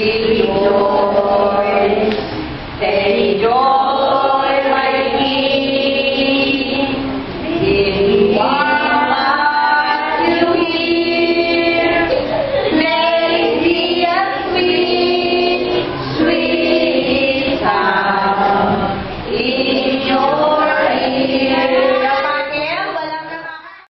create